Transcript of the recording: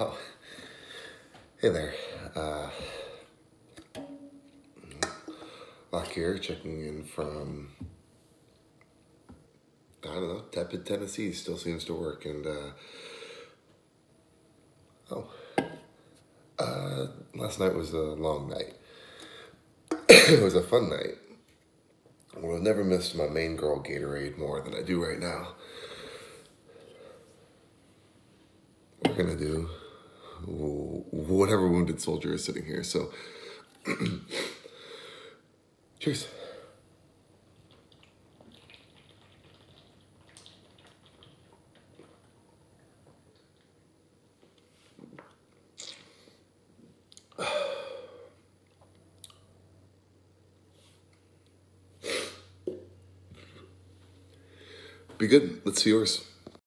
Oh, hey there. Uh, Lock here, checking in from, I don't know, tepid Tennessee still seems to work. And, uh, oh, uh, last night was a long night. it was a fun night. Well, I've never missed my main girl Gatorade more than I do right now. We're gonna do whatever wounded soldier is sitting here. So, cheers. Be good. Let's see yours.